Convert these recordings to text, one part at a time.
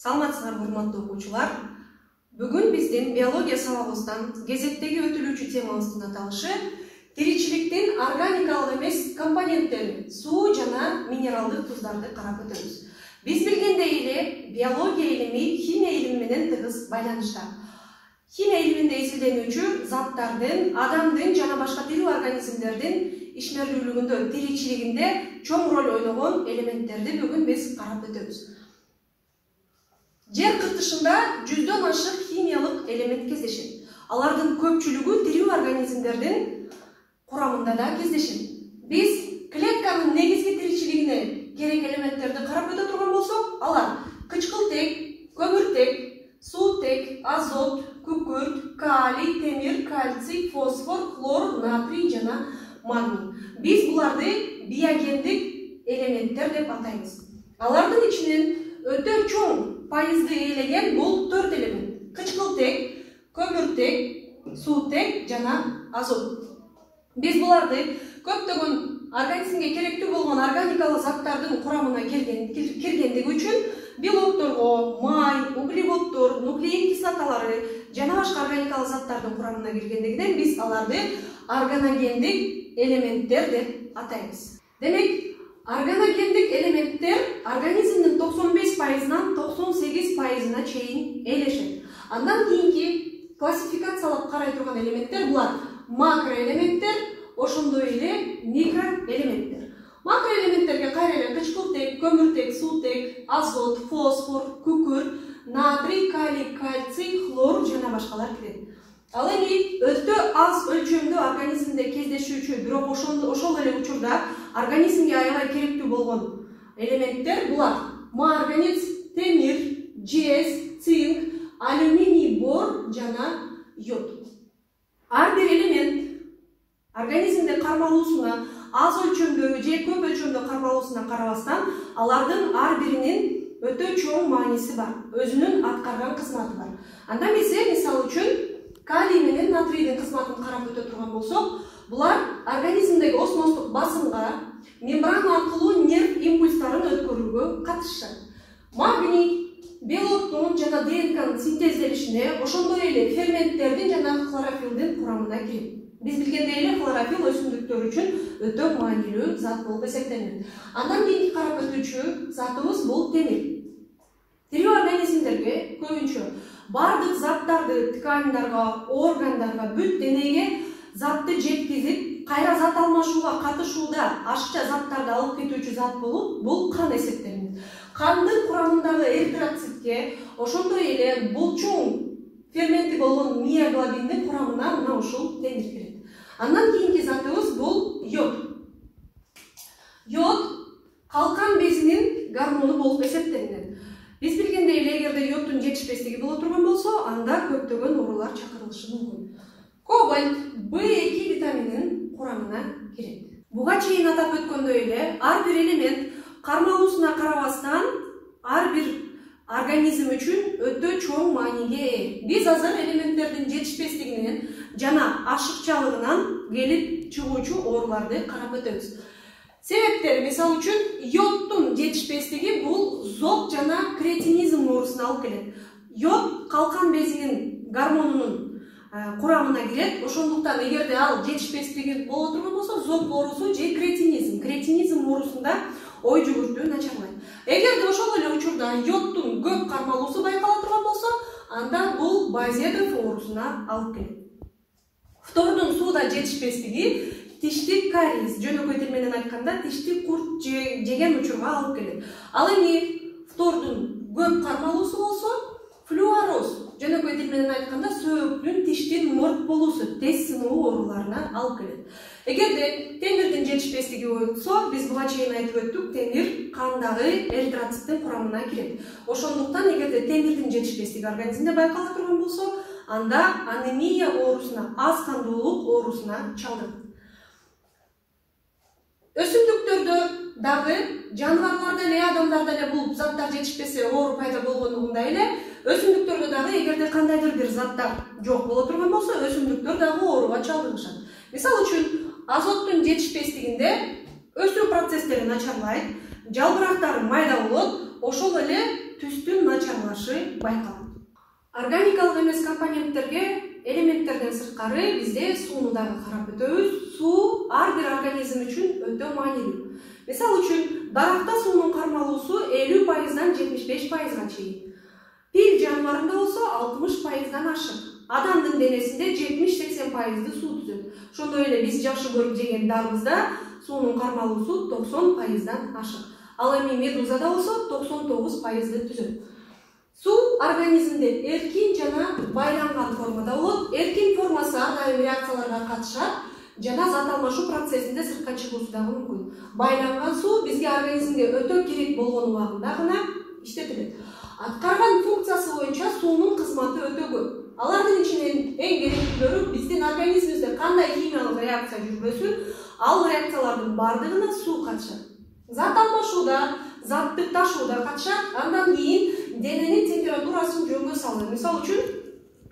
саламатсыздарбы урматтуу окуучулар бүгүн биздин биология сабагыбыздан кезектеги өтүлүүчү темабыздын аталышы тиричиликтин органикалык эмес компоненттерин суу жана минералдык туздарды карап өтөбүз биз билгендей эле биология илими химия илими менен тыгыз байланышта. Химия илиминде изилденүүчү заттардын адамдын жана башка тирүү организмдердин ишмерлүүлүгүндө тиричилигинде чоң роль ойногон элементтерди бүгүн биз карап өтөбүз жер кыртышында жүздөн ашык химиялык элемент кездешет. Алардын көпчүлүгү тирүү организмдердин курамында да кездешет. Биз клетканын негизги тиричилигине керек элементтерди карап өтө турган болсок алар кычкылтек көмүртек суутек азот күкүрт калий темир кальций фосфор хлор натрий жана магний. Биз буларды биогендик элементтер деп атайбыз. Алардын ичинен өтө чоң пайызды ээлеген бул төрт элемент. Кычкылтек көмүртек суутек жана азот. Биз буларды көптөгөн организмге керектүү болгон органикалык заттардын курамына киргендиги үчүн белокторго май углеводдор нуклеин кислоталары жана башка органикалык заттардын курамына киргендигинен биз аларды органогендик элементтер деп атайбыз. Демек органогендик элементтер организмдин токсон беш пайызынан токсон сегиз пайызына чейин ээлешет андан кийинки классификациялап карай турган элементтер булар макроэлементтер ошондой эле микроэлементтер. Макроэлементтерге кайра эле кычкылтек көмүртек суутек азот фосфор күкүрт натрий калий кальций хлор жана башкалар кирет. Ал эми өтө аз өлчөмдө организмде кездешүүчү бирок ошол эле учурда организмге аябай керектүү болгон элементтер булар марганец темир жез цинк алюминий бор жана йод. Ар бир элемент организмде кармалуусуна аз өлчөмдөгү же көп өлчөмдө кармалуусуна карабастан алардын ар биринин өтө чоң мааниси бар. Өзүнүн аткарган кызматы бар. Анда эмесе мисалы үчүн калий менен натрийдин кызматын карап өтө турган болсок булар организмдеги осмостук басымга мембрана аркылуу нерв импульстарын өткөрүүгө катышышат магний белоктун жана днкнын синтезделишине ошондой эле ферменттердин жана хлорофилдин курамына кирет. Биз билгендей эле хлорофилл өсүмдүктөр үчүн өтө маанилүү зат болуп эсептелинет андан кийинки карап өтүүчү затыбыз бул темир. Тирүү организмдерге көбүнчө баардык заттарды тканьдарга органдарга бүт денеге затты жеткизип кайра зат алмашууга катышууда ашыкча заттарды алып кетүүчү зат болуп бул кан эсептелинет. Кандын курамындагы эритроцитке ошондой эле булчуң ферменти болгон миоглобиндин курамына мына ушул темир кирет. Андан кийинки затыбыз бул йод. Йод калкан безинин гормону болуп эсептелинет. Биз билгендей эле эгерде йоддун жетишпестиги боло турган болсо анда көптөгөн оорулар чакырылышы мүмкүн кобальт б эки витамининин курамына кирет буга чейин атап өткөндөй эле ар бир элемент кармалуусуна карабастан ар бир организм үчүн өтө чоң мааниге ээ биз азыр элементтердин жетишпестигинен жана ашыкчалыгынан келип чыгуучу ооруларды карап өтөбүз себептери мисалы үчүн йоддун жетишпестиги бул зоб жана кретинизм оорусуна алып келет йод калкан безинин гормонунун курамына кирет ошондуктан эгерде ал жетишпестиги боло турган болсо зоб оорусу же кретинизм. Кретинизм оорусунда ой жүгүртүү начарлайт эгерде ошол эле учурда йоддун көп кармалуусу байкала турган болсо анда бул базедов оорусуна алып келет. Фтордун сууда жетишпестиги тиштик кариес жөнөкөй тил менен айтканда тишти курт жеген учурга алып келет. Ал эми фтордун көп кармалуусу болсо флюороз жөнөкөй тил менен айтканда сөөктүн тиштин морт болуусу тез сынуу ооруларына алып келет. Эгерде темирдин жетишпестиги болсо биз буга чейин айтып өттүк темир кандагы эритроциттин курамына кирет. Ошондуктан эгерде темирдин жетишпестиги организмде байкала турган болсо анда анемия оорусуна аз кандуулук оорусуна чалдырат. Өсүмдүктөрдө дагы жаныбарларда эле адамдарда эле бул заттар жетишпесе оору пайда болгондугундай эле өсүмдүктөрдө дагы эгерде кандайдыр бир заттар жок боло турган болсо өсүмдүктөр дагы ооруга чалдыгышат мисалы үчүн азоттун жетишпестигинде өсүү процесстери начарлайт жалбырактар майда болот ошол эле түстүн начарлашы байкалат органикалык эмес компоненттерге элементтерден сырткары бизде сууну дагы карап өтөбүз. Суу ар бир организм үчүн өтө маанилүү. Мисалы үчүн даракта суунун кармалуусу элүү пайыздан жетимиш беш пайызга чейин. Пил жаныбарында болсо алтымыш пайыздан ашык. Адамдын денесинде жетимиш сексен пайызды суу түзөт. Ошондой эле биз жакшы көрүп жеген дарыбызда суунун кармалуусу токсон пайыздан ашык. Ал эми медузада болсо токсон тогуз пайызды түзөт. Суу организмде эркин жана байланган формада болот. Эркин формасы ар дайым реакцияларга катышат жана зат алмашуу процессинде сыртка чыгуусу дагы мүмкүн. Байланган суу бизге организмге өтө керек болгон убагында гана иштетилет. Аткарган функциясы боюнча суунун кызматы өтө көп. Алардын ичинен эң керектүүлөрү биздин организмибизде кандай химиялык реакция жүрбөсүн ал реакциялардын баардыгына суу катышат. Зат алмашууда затты ташууда катышат андан кийин дененин температурасын жөнгө салат мисалы үчүн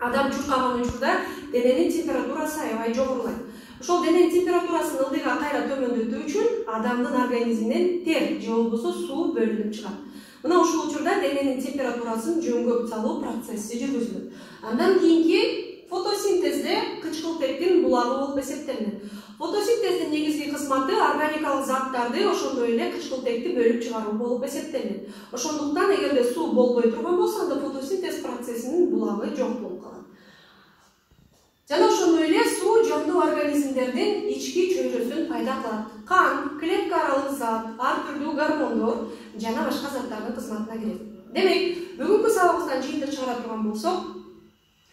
адам чуркаган учурда дененин температурасы аябай жогорулайт ошол дененин температурасын ылдыйга кайра төмөндөтүү үчүн адамдын организминен тер же болбосо суу бөлүнүп чыгат мына ушул учурда дененин температурасын жөнгөп салуу процесси жүргүзүлөт андан кийинки фотосинтезде кычкылтектин булагы болуп эсептелинет фотосинтездин негизги кызматы органикалык заттарды ошондой эле кычкылтекти бөлүп чыгаруу болуп эсептелинет ошондуктан эгерде суу болбой турган болсо анда фотосинтез процессинин булагы жок болуп калат жана ошондой эле суу жондуу организмдердин ички чөйрөсүн пайда кылат кан клетка аралык зат ар түрдүү гормондор жана башка заттардын кызматына кирет демек бүгүнкү сабагыбыздан жыйынтык чыгара турган болсок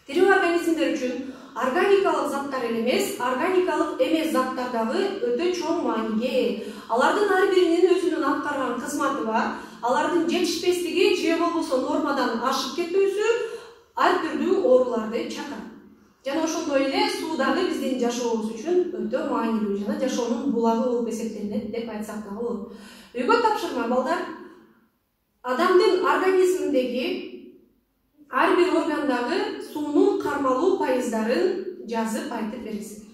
тирүү организмдер үчүн органикалык заттар эле эмес органикалык эмес заттар дагы өтө чоң мааниге ээ алардын ар биринин өзүнүн аткарган кызматы бар алардын жетишпестиги же болбосо нормадан ашып кетүүсү ар түрдүү ооруларды чакырат жана ошондой эле суу дагы биздин жашообуз үчүн өтө маанилүү жана жашоонун булагы болуп эсептелинет деп айтсак дагы болот үйгө тапшырма балдар адамдын организминдеги ар бир органдагы суунун кармалуу пайыздарын жазып айтып бересиздер